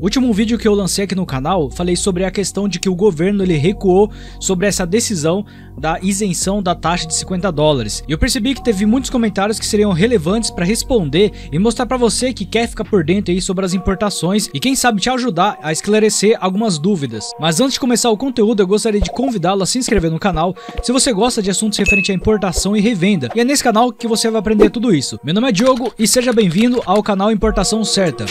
Último vídeo que eu lancei aqui no canal, falei sobre a questão de que o governo ele recuou sobre essa decisão da isenção da taxa de 50 dólares. E eu percebi que teve muitos comentários que seriam relevantes para responder e mostrar para você que quer ficar por dentro aí sobre as importações e quem sabe te ajudar a esclarecer algumas dúvidas. Mas antes de começar o conteúdo, eu gostaria de convidá-lo a se inscrever no canal se você gosta de assuntos referentes à importação e revenda. E é nesse canal que você vai aprender tudo isso. Meu nome é Diogo e seja bem-vindo ao canal Importação Certa.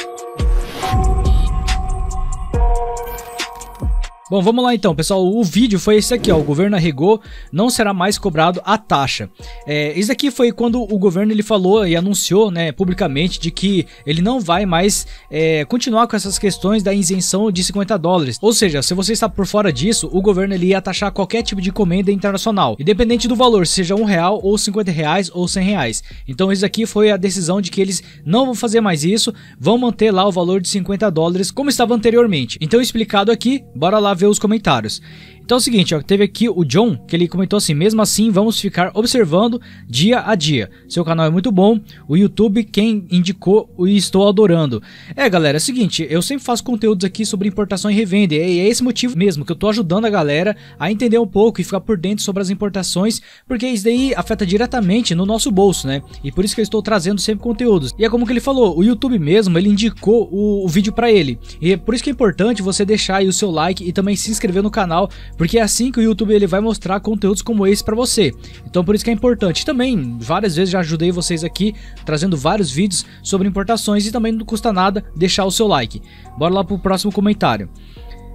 Bom, vamos lá então, pessoal. O vídeo foi esse aqui, ó. O governo arregou, não será mais cobrado a taxa. É, isso aqui foi quando o governo ele falou e anunciou, né, publicamente, de que ele não vai mais é, continuar com essas questões da isenção de 50 dólares. Ou seja, se você está por fora disso, o governo ele ia taxar qualquer tipo de encomenda internacional, independente do valor, seja um real ou 50 reais ou 100 reais. Então isso aqui foi a decisão de que eles não vão fazer mais isso, vão manter lá o valor de 50 dólares como estava anteriormente. Então explicado aqui, bora lá ver os comentários. Então é o seguinte, ó, teve aqui o John, que ele comentou assim, mesmo assim vamos ficar observando dia a dia. Seu canal é muito bom, o YouTube quem indicou e estou adorando. É galera, é o seguinte, eu sempre faço conteúdos aqui sobre importação e revenda, e é esse motivo mesmo que eu tô ajudando a galera a entender um pouco e ficar por dentro sobre as importações, porque isso daí afeta diretamente no nosso bolso, né? E por isso que eu estou trazendo sempre conteúdos. E é como que ele falou, o YouTube mesmo, ele indicou o, o vídeo para ele. E é por isso que é importante você deixar aí o seu like e também se inscrever no canal, porque é assim que o YouTube ele vai mostrar conteúdos como esse para você. Então por isso que é importante. Também várias vezes já ajudei vocês aqui trazendo vários vídeos sobre importações e também não custa nada deixar o seu like. Bora lá pro próximo comentário.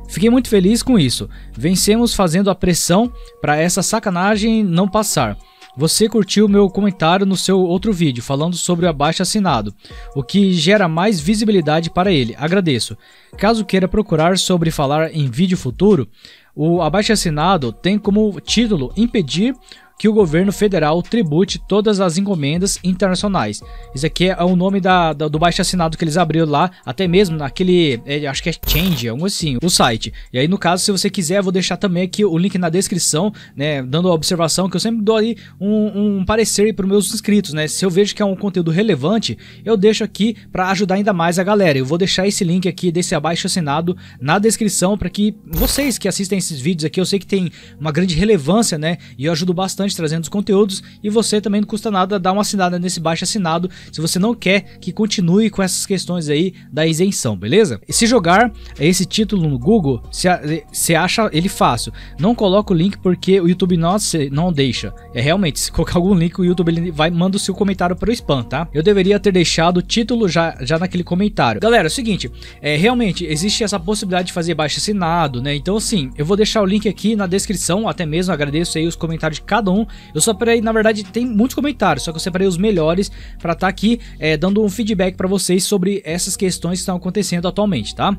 Fiquei muito feliz com isso. Vencemos fazendo a pressão para essa sacanagem não passar. Você curtiu meu comentário no seu outro vídeo falando sobre o abaixo assinado, o que gera mais visibilidade para ele. Agradeço. Caso queira procurar sobre falar em vídeo futuro, o abaixo assinado tem como título impedir que o governo federal tribute todas as encomendas internacionais. Isso aqui é o nome da, da do baixo assinado que eles abriram lá, até mesmo naquele, é, acho que é Change, algo assim, o site. E aí no caso, se você quiser, eu vou deixar também aqui o link na descrição, né, dando a observação que eu sempre dou aí um, um parecer para os meus inscritos, né. Se eu vejo que é um conteúdo relevante, eu deixo aqui para ajudar ainda mais a galera. Eu vou deixar esse link aqui desse abaixo assinado na descrição para que vocês que assistem esses vídeos aqui, eu sei que tem uma grande relevância, né, e eu ajudo bastante trazendo os conteúdos e você também não custa nada dar uma assinada nesse baixo assinado se você não quer que continue com essas questões aí da isenção, beleza? E se jogar esse título no Google, você acha ele fácil. Não coloca o link porque o YouTube não, não deixa. É realmente, se colocar algum link, o YouTube ele vai manda o seu comentário para o spam, tá? Eu deveria ter deixado o título já, já naquele comentário. Galera, é o seguinte, é, realmente existe essa possibilidade de fazer baixo assinado, né? Então assim, eu vou deixar o link aqui na descrição, até mesmo agradeço aí os comentários de cada um um. Eu separei, na verdade, tem muitos comentários, só que eu separei os melhores para estar tá aqui é, dando um feedback para vocês sobre essas questões que estão acontecendo atualmente, tá?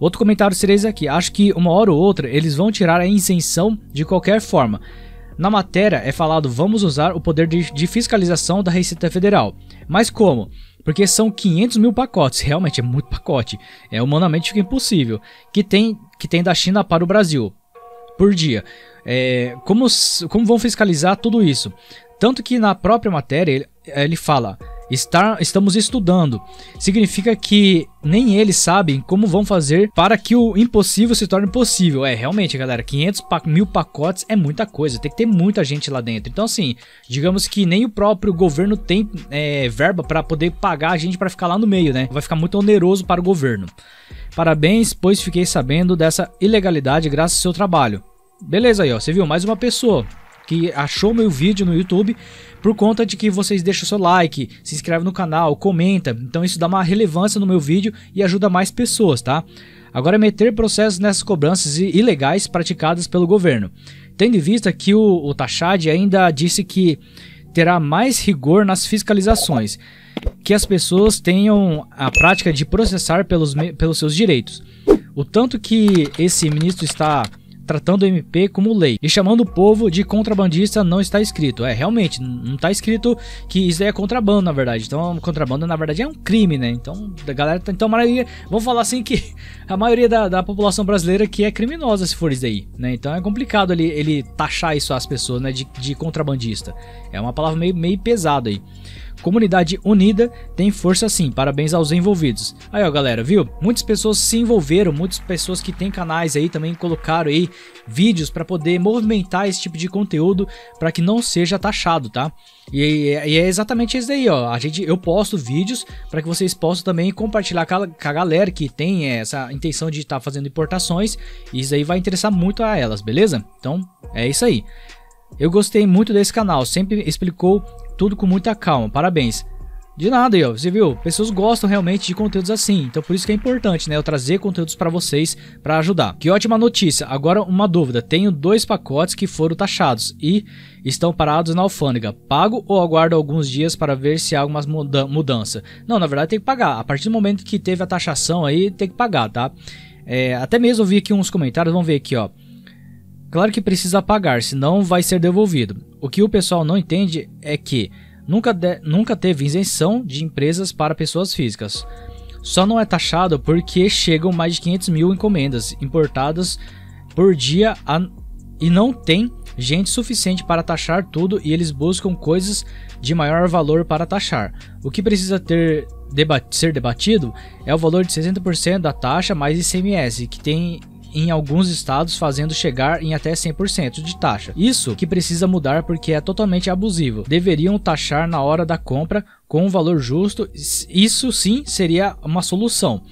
Outro comentário seria esse aqui. Acho que uma hora ou outra eles vão tirar a isenção de qualquer forma. Na matéria é falado vamos usar o poder de, de, fiscalização da Receita Federal. Mas como? Porque são 500 mil pacotes, realmente é muito pacote. É humanamente impossível. Que tem, que tem da China para o Brasil por dia. É, como, como vão fiscalizar tudo isso? Tanto que na própria matéria ele, ele fala: Estar, estamos estudando. Significa que nem eles sabem como vão fazer para que o impossível se torne possível. É, realmente, galera, 500 mil pacotes é muita coisa. Tem que ter muita gente lá dentro. Então, assim, digamos que nem o próprio governo tem é, verba para poder pagar a gente para ficar lá no meio, né? Vai ficar muito oneroso para o governo. Parabéns, pois fiquei sabendo dessa ilegalidade graças ao seu trabalho. Beleza aí, ó. Você viu? Mais uma pessoa que achou meu vídeo no YouTube por conta de que vocês deixam seu like, se inscreve no canal, comenta. Então isso dá uma relevância no meu vídeo e ajuda mais pessoas, tá? Agora meter processos nessas cobranças ilegais praticadas pelo governo. Tendo em vista que o, o Tachad ainda disse que terá mais rigor nas fiscalizações, que as pessoas tenham a prática de processar pelos, pelos seus direitos. O tanto que esse ministro está tratando o MP como lei e chamando o povo de contrabandista não está escrito. É, realmente, não está escrito que isso é contrabando, na verdade. Então, contrabando, na verdade, é um crime, né? Então, a galera, tá, então, a maioria, vamos falar assim que a maioria da, da população brasileira que é criminosa se for isso aí, né? Então, é complicado ele, ele taxar isso às pessoas, né, de, de contrabandista. É uma palavra meio, meio pesada aí. Comunidade unida tem força sim, parabéns aos envolvidos. Aí ó galera, viu? Muitas pessoas se envolveram, muitas pessoas que têm canais aí também colocaram aí vídeos para poder movimentar esse tipo de conteúdo para que não seja taxado, tá? E, e, é exatamente isso aí, ó. A gente, eu posto vídeos para que vocês possam também compartilhar com a, com a galera que tem essa intenção de estar tá fazendo importações. E isso aí vai interessar muito a elas, beleza? Então é isso aí. Eu gostei muito desse canal, sempre explicou tudo com muita calma, parabéns. De nada ó, você viu? Pessoas gostam realmente de conteúdos assim, então por isso que é importante, né, eu trazer conteúdos para vocês para ajudar. Que ótima notícia. Agora uma dúvida, tenho dois pacotes que foram taxados e estão parados na alfândega. Pago ou aguardo alguns dias para ver se há alguma muda mudança? Não, na verdade tem que pagar. A partir do momento que teve a taxação aí, tem que pagar, tá? É, até mesmo eu vi aqui uns comentários, vamos ver aqui, ó. Claro que precisa pagar, senão vai ser devolvido. O que o pessoal não entende é que nunca, de, nunca teve isenção de empresas para pessoas físicas. Só não é taxado porque chegam mais de 500 mil encomendas importadas por dia a, e não tem gente suficiente para taxar tudo e eles buscam coisas de maior valor para taxar. O que precisa ter ser debatido é o valor de 60% da taxa mais ICMS, que tem em alguns estados fazendo chegar em até 100% de taxa. Isso que precisa mudar porque é totalmente abusivo. Deveriam taxar na hora da compra com um valor justo. Isso sim seria uma solução.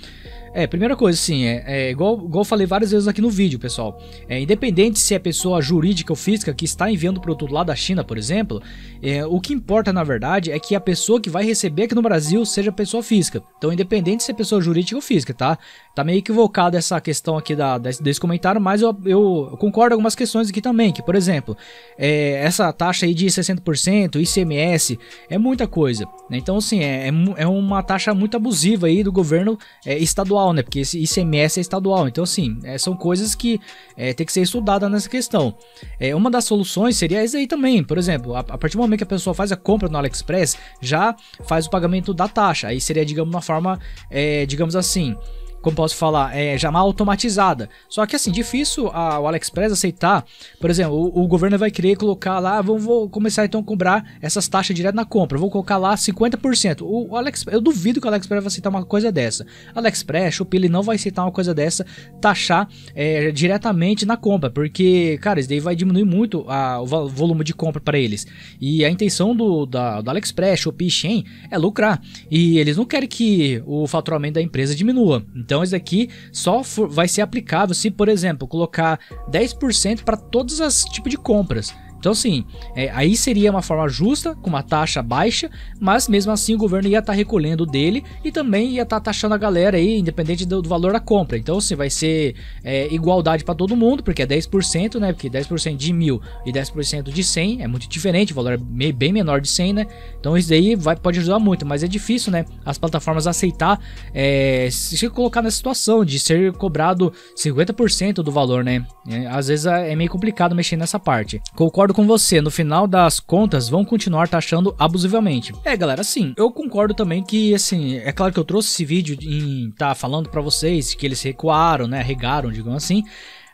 É, primeira coisa, sim, é, é igual, igual eu falei várias vezes aqui no vídeo, pessoal. É, independente se é pessoa jurídica ou física que está enviando o produto lá da China, por exemplo, é, o que importa na verdade é que a pessoa que vai receber aqui no Brasil seja pessoa física. Então, independente se é pessoa jurídica ou física, tá? Tá meio equivocado essa questão aqui da, desse, desse comentário, mas eu, eu, concordo algumas questões aqui também, que, por exemplo, é, essa taxa aí de 60%, ICMS, é muita coisa. Né? Então, assim, é, é, é uma taxa muito abusiva aí do governo é, estadual estadual, né? Porque esse ICMS é estadual. Então, assim, é, são coisas que é, tem que ser estudada nessa questão. É, uma das soluções seria isso aí também. Por exemplo, a, a, partir do momento que a pessoa faz a compra no AliExpress, já faz o pagamento da taxa. Aí seria, digamos, uma forma, é, digamos assim, como posso falar, é, já mal automatizada. Só que assim, difícil a, o AliExpress aceitar. Por exemplo, o, o governo vai querer colocar lá, vou, vou, começar então a cobrar essas taxas direto na compra. Vou colocar lá 50%. O, o AliExpress, eu duvido que o AliExpress vai aceitar uma coisa dessa. AliExpress, Shopee, ele não vai aceitar uma coisa dessa, taxar é, diretamente na compra, porque, cara, isso daí vai diminuir muito a, o volume de compra para eles. E a intenção do, da, do AliExpress, Shopee, Shein é lucrar. E eles não querem que o faturamento da empresa diminua. Então isso aqui só for, vai ser aplicável se, por exemplo, colocar 10% para todas as tipos de compras. Então, assim, é, aí seria uma forma justa, com uma taxa baixa, mas mesmo assim o governo ia estar tá recolhendo dele e também ia estar tá taxando a galera aí, independente do, do, valor da compra. Então, assim, vai ser é, igualdade para todo mundo, porque é 10%, né? Porque 10% de mil e 10% de 100 é muito diferente, o valor é bem menor de 100, né? Então, isso daí vai, pode ajudar muito, mas é difícil, né? As plataformas aceitar é, se colocar na situação de ser cobrado 50% do valor, né? É, às vezes é, é meio complicado mexer nessa parte. Concordo concordo com você, no final das contas vão continuar taxando abusivamente. É, galera, sim, eu concordo também que, assim, é claro que eu trouxe esse vídeo em tá falando para vocês que eles recuaram, né, regaram, digamos assim,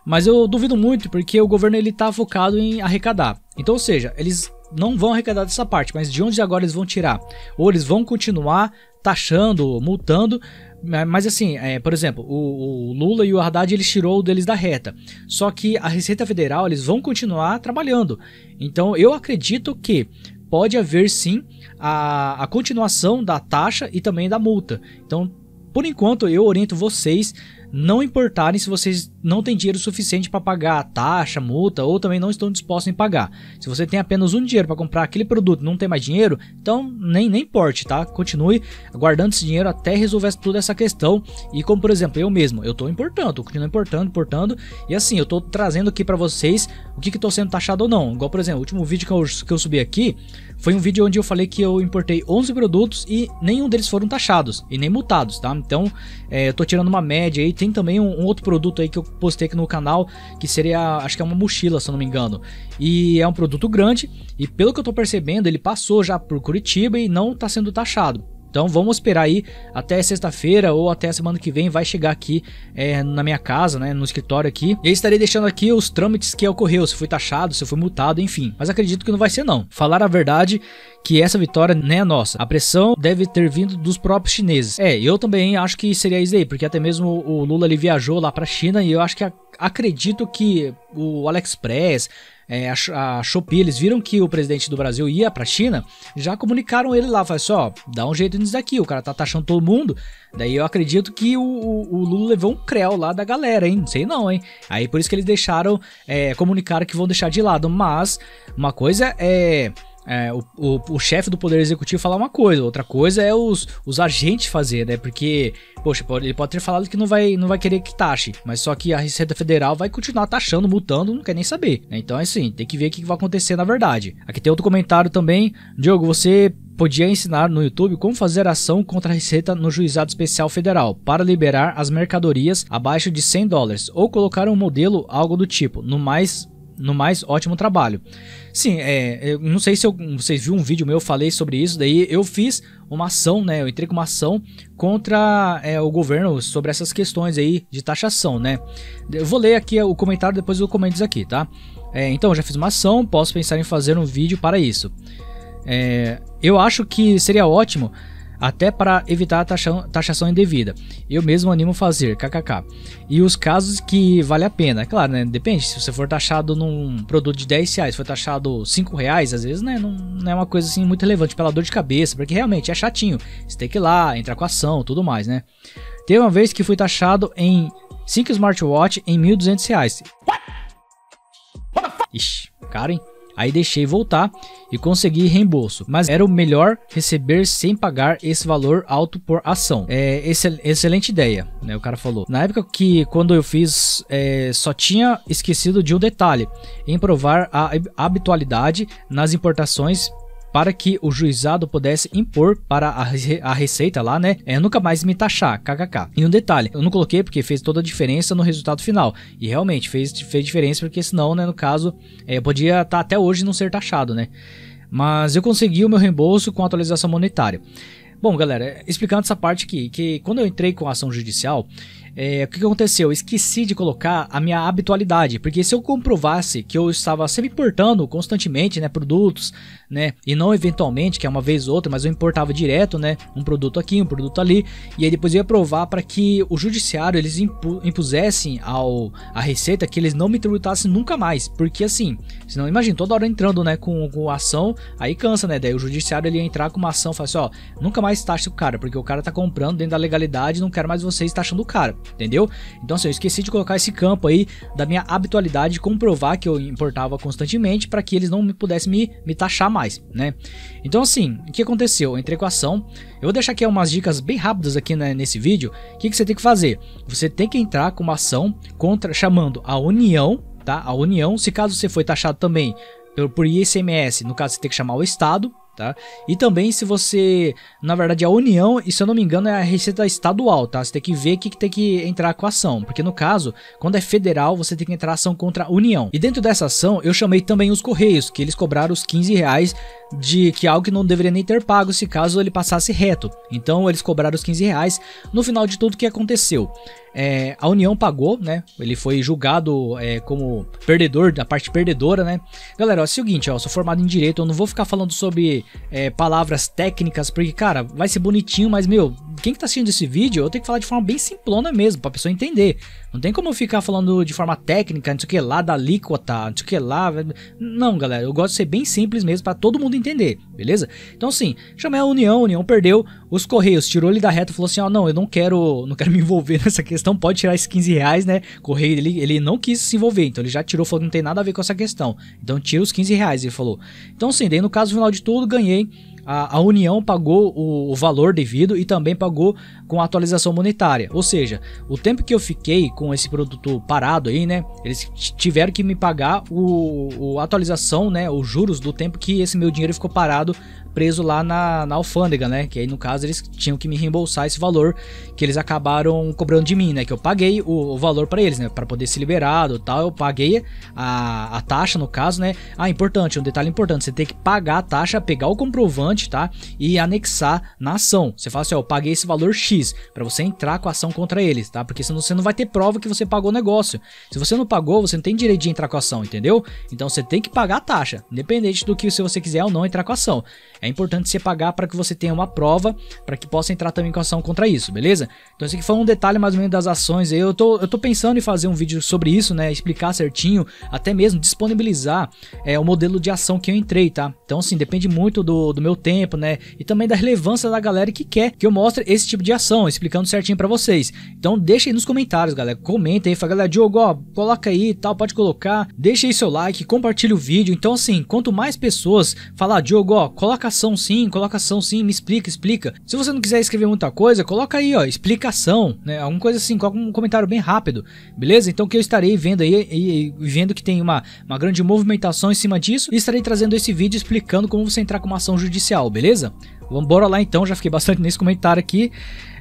mas eu duvido muito porque o governo ele tá focado em arrecadar. Então, ou seja, eles não vão arrecadar dessa parte, mas de onde agora eles vão tirar? Ou eles vão continuar taxando, multando, mas assim, é, por exemplo, o, o, Lula e o Haddad eles tirou deles da reta. Só que a Receita Federal eles vão continuar trabalhando. Então eu acredito que pode haver sim a, a continuação da taxa e também da multa. Então, por enquanto, eu oriento vocês não importarem se vocês não têm dinheiro suficiente para pagar a taxa, multa ou também não estão dispostos em pagar. Se você tem apenas um dinheiro para comprar aquele produto, não tem mais dinheiro, então nem nem importe, tá? Continue guardando esse dinheiro até resolver toda essa questão. E como por exemplo, eu mesmo, eu tô importando, continuo importando, importando, e assim, eu tô trazendo aqui para vocês o que que tô sendo taxado ou não. Igual por exemplo, o último vídeo que eu, que eu subi aqui foi um vídeo onde eu falei que eu importei 11 produtos e nenhum deles foram taxados e nem multados, tá? Então, é, eu tô tirando uma média aí, tem também um, um, outro produto aí que eu postei aqui no canal, que seria, acho que é uma mochila, se eu não me engano. E é um produto grande, e pelo que eu tô percebendo, ele passou já por Curitiba e não tá sendo taxado. Então vamos esperar aí até sexta-feira ou até semana que vem vai chegar aqui é, na minha casa, né, no escritório aqui. E estarei deixando aqui os trâmites que ocorreu, se foi taxado, se foi multado, enfim. Mas acredito que não vai ser não. Falar a verdade que essa vitória nem é nossa. A pressão deve ter vindo dos próprios chineses. É, eu também acho que seria isso aí, porque até mesmo o Lula ele viajou lá para China e eu acho que acredito que o AliExpress, é, a, a Shopee, eles viram que o presidente do Brasil ia pra China, já comunicaram ele lá, falaram assim, ó, dá um jeito nisso daqui, o cara tá taxando todo mundo, daí eu acredito que o, o, o Lula levou um creu lá da galera, hein, sei não, hein, aí por isso que eles deixaram, é, comunicaram que vão deixar de lado, mas uma coisa é é, o, o, o chefe do Poder Executivo falar uma coisa, outra coisa é os, os agentes fazer, né? Porque, poxa, ele pode ter falado que não vai, não vai querer que taxe, mas só que a Receita Federal vai continuar taxando, multando, não quer nem saber. Né? Então assim, tem que ver o que vai acontecer na verdade. Aqui tem outro comentário também. Diogo, você podia ensinar no YouTube como fazer ação contra a Receita no Juizado Especial Federal para liberar as mercadorias abaixo de 100 dólares ou colocar um modelo, algo do tipo, no mais no mais ótimo trabalho. Sim, é, eu não sei se vocês viram um vídeo meu, eu falei sobre isso, daí eu fiz uma ação, né, eu entrei com uma ação contra é, o governo sobre essas questões aí de taxação, né. Eu vou ler aqui o comentário, depois eu comento isso aqui, tá. É, então, já fiz uma ação, posso pensar em fazer um vídeo para isso. É, eu acho que seria ótimo até para evitar a taxação, taxação indevida. Eu mesmo animo fazer, kkk. E os casos que vale a pena, é claro, né? Depende, se você for taxado num produto de 10 reais, for taxado 5 reais, às vezes né, não, não é uma coisa assim muito relevante pela dor de cabeça, porque realmente é chatinho. Você tem que ir lá, entrar com ação, tudo mais, né? Teve uma vez que fui taxado em 5 smartwatch em 1.200 reais. Ixi, cara, hein? Aí deixei voltar e consegui reembolso, mas era o melhor receber sem pagar esse valor alto por ação. É excelente ideia, né? O cara falou. Na época que quando eu fiz, é, só tinha esquecido de um detalhe: em provar a habitualidade nas importações para que o juizado pudesse impor para a, a receita lá, né? É, nunca mais me taxar, kkk. E um detalhe, eu não coloquei porque fez toda a diferença no resultado final. E realmente fez, fez diferença porque senão, né, no caso, é, podia estar tá até hoje não ser taxado, né? Mas eu consegui o meu reembolso com atualização monetária. Bom, galera, explicando essa parte aqui, que quando eu entrei com a ação judicial, é, o que, aconteceu? Eu esqueci de colocar a minha habitualidade, porque se eu comprovasse que eu estava sempre importando constantemente, né, produtos, né, e não eventualmente, que é uma vez ou outra, mas eu importava direto, né, um produto aqui, um produto ali, e aí depois eu ia provar para que o judiciário eles impu impusessem ao a receita que eles não me tributassem nunca mais, porque assim, senão imagina toda hora entrando, né, com, com ação, aí cansa, né, daí o judiciário ele ia entrar com uma ação, falar assim, ó, nunca mais taxa o cara, porque o cara tá comprando dentro da legalidade, não quero mais vocês taxando o cara entendeu? Então assim, eu esqueci de colocar esse campo aí da minha habitualidade de comprovar que eu importava constantemente para que eles não me pudessem me, me taxar mais, né? Então assim, o que aconteceu? Eu entrei com a ação, eu vou deixar aqui umas dicas bem rápidas aqui né, nesse vídeo, o que, que você tem que fazer? Você tem que entrar com uma ação contra, chamando a União, tá? A União, se caso você foi taxado também por, ICMS, no caso você tem que chamar o Estado, tá? E também se você, na verdade, a União, e se eu não me engano, é a receita estadual, tá? Você tem que ver que, que tem que entrar com a ação, porque no caso, quando é federal, você tem que entrar ação contra a União. E dentro dessa ação, eu chamei também os Correios, que eles cobraram os 15 reais de que algo que não deveria nem ter pago se caso ele passasse reto. Então eles cobraram os 15 reais. No final de tudo, o que aconteceu? É, a União pagou, né? Ele foi julgado é, como perdedor, da parte perdedora, né? Galera, é o seguinte, ó, eu sou formado em Direito, eu não vou ficar falando sobre é, palavras técnicas, porque, cara, vai ser bonitinho, mas, meu, quem que tá assistindo esse vídeo, eu tenho que falar de forma bem simplona mesmo, pra pessoa entender. Não tem como eu ficar falando de forma técnica, não sei o que lá, da alíquota, não sei o que lá. Não, galera, eu gosto de ser bem simples mesmo para todo mundo entender, beleza? Então, sim, chamei a União, a União perdeu, os Correios tirou ele da reta e falou assim: ó, não, eu não quero, não quero me envolver nessa questão, pode tirar esses 15 reais, né? Correio, ele, ele não quis se envolver, então ele já tirou, falou que não tem nada a ver com essa questão. Então, tira os 15 reais, ele falou. Então, sim, daí no caso final de tudo, ganhei a, a União pagou o, o, valor devido e também pagou com a atualização monetária. Ou seja, o tempo que eu fiquei com esse produto parado aí, né? Eles tiveram que me pagar o, o atualização, né? Os juros do tempo que esse meu dinheiro ficou parado preso lá na, na alfândega, né? Que aí no caso eles tinham que me reembolsar esse valor que eles acabaram cobrando de mim, né? Que eu paguei o, o valor para eles, né? Para poder ser liberado tal, eu paguei a, a taxa no caso, né? Ah, importante, um detalhe importante, você tem que pagar a taxa, pegar o comprovante, tá? E anexar na ação. Você fala assim, ó, eu paguei esse valor X para você entrar com a ação contra eles, tá? Porque senão você não vai ter prova que você pagou o negócio. Se você não pagou, você não tem direito de entrar com a ação, entendeu? Então você tem que pagar a taxa, independente do que se você quiser ou não entrar com a ação. Importante você pagar para que você tenha uma prova para que possa entrar também com ação contra isso, beleza? Então esse aqui foi um detalhe mais ou menos das ações. Eu tô, eu tô pensando em fazer um vídeo sobre isso, né? Explicar certinho, até mesmo disponibilizar é, o modelo de ação que eu entrei, tá? Então assim, depende muito do, do meu tempo, né? E também da relevância da galera que quer que eu mostre esse tipo de ação, explicando certinho para vocês. Então deixa aí nos comentários, galera. Comenta aí, fala, galera, Diogo, ó, coloca aí tal, pode colocar. Deixa aí seu like, compartilha o vídeo. Então assim, quanto mais pessoas falar, Diogo, ó, coloca colocação sim, colocação sim, me explica, explica. Se você não quiser escrever muita coisa, coloca aí, ó, explicação, né? Alguma coisa assim, coloca um comentário bem rápido, beleza? Então que eu estarei vendo aí e, vendo que tem uma, uma grande movimentação em cima disso e estarei trazendo esse vídeo explicando como você entrar com uma ação judicial, beleza? Vamos bora lá então, já fiquei bastante nesse comentário aqui.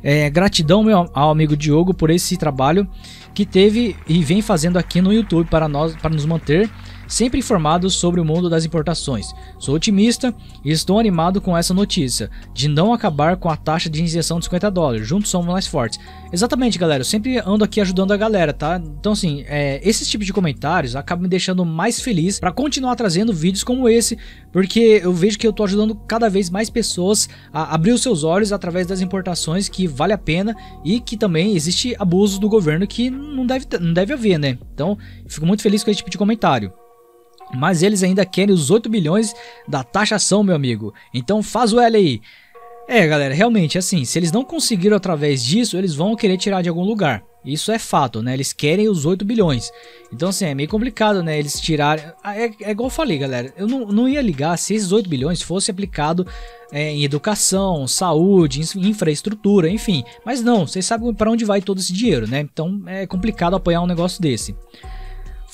É, gratidão meu, ao amigo Diogo por esse trabalho que teve e vem fazendo aqui no YouTube para nós para nos manter sempre informados sobre o mundo das importações. Sou otimista e estou animado com essa notícia de não acabar com a taxa de injeção de 50 dólares. Juntos somos mais fortes. Exatamente, galera. Eu sempre ando aqui ajudando a galera, tá? Então, assim, é, esses tipos de comentários acabam me deixando mais feliz para continuar trazendo vídeos como esse, porque eu vejo que eu tô ajudando cada vez mais pessoas a abrir os seus olhos através das importações que vale a pena e que também existe abuso do governo que não deve, não deve haver, né? Então, fico muito feliz com esse tipo de comentário. Mas eles ainda querem os 8 bilhões da taxação, meu amigo. Então faz o L aí. É, galera, realmente, assim, se eles não conseguiram através disso, eles vão querer tirar de algum lugar. Isso é fato, né? Eles querem os 8 bilhões. Então, assim, é meio complicado, né? Eles tirarem. Ah, é, é igual eu falei, galera. Eu não, não ia ligar se esses 8 bilhões fosse aplicado é, em educação, saúde, infraestrutura, enfim. Mas não, vocês sabem para onde vai todo esse dinheiro, né? Então é complicado apoiar um negócio desse.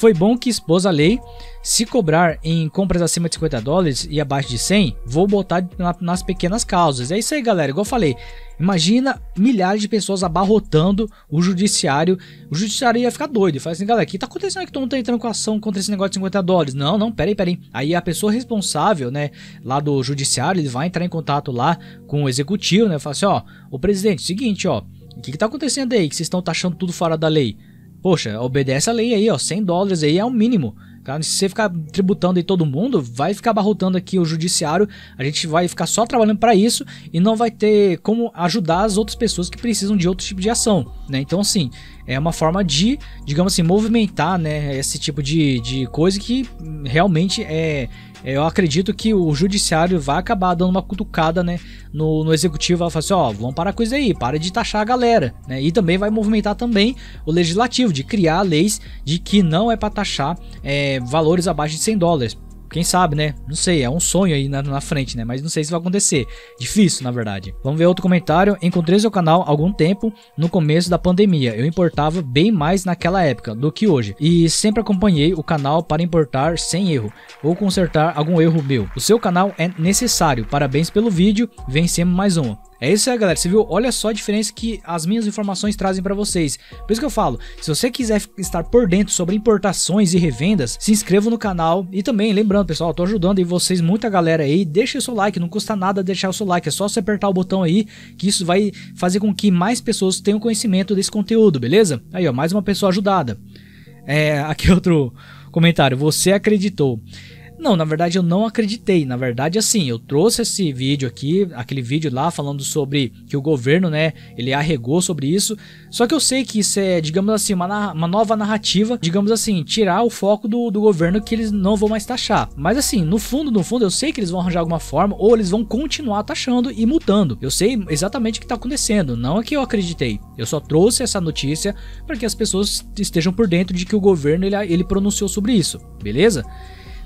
Foi bom que expôs a lei. Se cobrar em compras acima de 50 dólares e abaixo de 100, vou botar na, nas pequenas causas. É isso aí, galera. Igual eu falei. Imagina milhares de pessoas abarrotando o judiciário. O judiciário ia ficar doido. Fala assim, galera, o que tá acontecendo que todo mundo tá entrando com ação contra esse negócio de 50 dólares? Não, não, peraí, peraí. Aí a pessoa responsável, né, lá do judiciário, ele vai entrar em contato lá com o executivo, né? Fala assim, ó, o presidente, seguinte, ó, o que, que tá acontecendo aí? Que vocês estão taxando tudo fora da lei? Poxa, obedece a lei aí, ó. 100 dólares aí é o mínimo. Se você ficar tributando em todo mundo, vai ficar abarrotando aqui o judiciário. A gente vai ficar só trabalhando para isso e não vai ter como ajudar as outras pessoas que precisam de outro tipo de ação, né? Então, assim, é uma forma de, digamos assim, movimentar, né, esse tipo de, de coisa que realmente é eu acredito que o judiciário vai acabar dando uma cutucada, né, no, no executivo, vai falar assim, ó, vamos parar com isso aí, para de taxar a galera, né, e também vai movimentar também o legislativo de criar leis de que não é para taxar é, valores abaixo de 100 dólares, quem sabe, né? Não sei, é um sonho aí na, na, frente, né? Mas não sei se vai acontecer. Difícil, na verdade. Vamos ver outro comentário. Encontrei seu canal há algum tempo no começo da pandemia. Eu importava bem mais naquela época do que hoje. E sempre acompanhei o canal para importar sem erro ou consertar algum erro meu. O seu canal é necessário. Parabéns pelo vídeo. Vencemos mais um. É isso aí, galera. Você viu? Olha só a diferença que as minhas informações trazem para vocês. Por isso que eu falo, se você quiser estar por dentro sobre importações e revendas, se inscreva no canal. E também, lembrando, pessoal, eu tô ajudando aí vocês, muita galera aí. Deixa o seu like, não custa nada deixar o seu like. É só você apertar o botão aí, que isso vai fazer com que mais pessoas tenham conhecimento desse conteúdo, beleza? Aí, ó, mais uma pessoa ajudada. É, aqui outro comentário. Você acreditou. Não, na verdade eu não acreditei. Na verdade, assim, eu trouxe esse vídeo aqui, aquele vídeo lá falando sobre que o governo, né, ele arregou sobre isso. Só que eu sei que isso é, digamos assim, uma, uma nova narrativa, digamos assim, tirar o foco do, do governo que eles não vão mais taxar. Mas assim, no fundo, no fundo, eu sei que eles vão arranjar alguma forma ou eles vão continuar taxando e mudando. Eu sei exatamente o que está acontecendo. Não é que eu acreditei. Eu só trouxe essa notícia para que as pessoas estejam por dentro de que o governo ele, ele pronunciou sobre isso, beleza?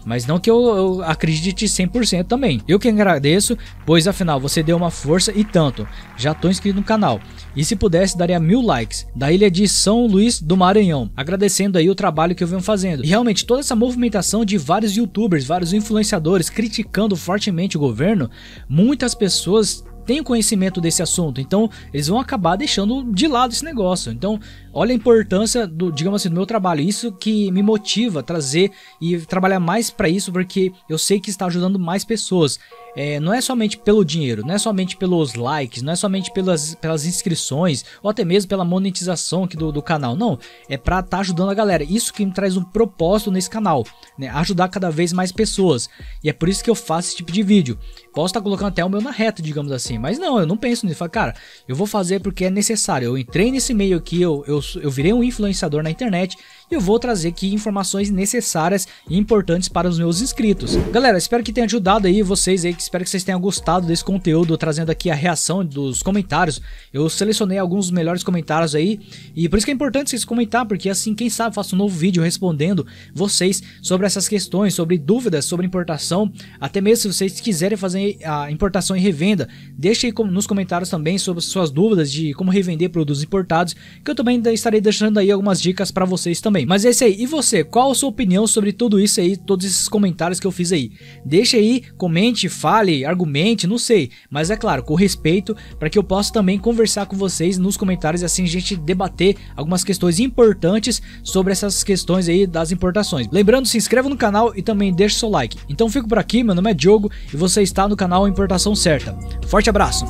Mas não que eu, eu acredite 100% também. Eu que agradeço, pois afinal você deu uma força e tanto. Já tô inscrito no canal. E se pudesse, daria mil likes. Da ilha de São Luís do Maranhão. Agradecendo aí o trabalho que eu venho fazendo. E realmente toda essa movimentação de vários youtubers, vários influenciadores criticando fortemente o governo, muitas pessoas têm conhecimento desse assunto, então eles vão acabar deixando de lado esse negócio. Então, olha a importância do, digamos assim, do meu trabalho. Isso que me motiva a trazer e trabalhar mais para isso, porque eu sei que está ajudando mais pessoas. É, não é somente pelo dinheiro, não é somente pelos likes, não é somente pelas, pelas inscrições ou até mesmo pela monetização aqui do, do canal, não. É pra estar tá ajudando a galera. Isso que me traz um propósito nesse canal, né? Ajudar cada vez mais pessoas. E é por isso que eu faço esse tipo de vídeo. Posso estar tá colocando até o meu na reta, digamos assim, mas não, eu não penso nisso. Falo, cara, eu vou fazer porque é necessário. Eu entrei nesse meio aqui, eu, eu, eu virei um influenciador na internet eu vou trazer aqui informações necessárias e importantes para os meus inscritos. Galera, espero que tenha ajudado aí vocês aí, espero que vocês tenham gostado desse conteúdo, trazendo aqui a reação dos comentários. Eu selecionei alguns dos melhores comentários aí, e por isso que é importante vocês comentar, porque assim, quem sabe, faço um novo vídeo respondendo vocês sobre essas questões, sobre dúvidas sobre importação, até mesmo se vocês quiserem fazer a importação e revenda, deixe aí nos comentários também sobre suas dúvidas de como revender produtos importados, que eu também estarei deixando aí algumas dicas para vocês também também. Mas é isso aí. E você, qual a sua opinião sobre tudo isso aí, todos esses comentários que eu fiz aí? Deixa aí, comente, fale, argumente, não sei. Mas é claro, com respeito, para que eu possa também conversar com vocês nos comentários e assim a gente debater algumas questões importantes sobre essas questões aí das importações. Lembrando, se inscreva no canal e também deixe seu like. Então fico por aqui, meu nome é Diogo e você está no canal Importação Certa. Forte abraço!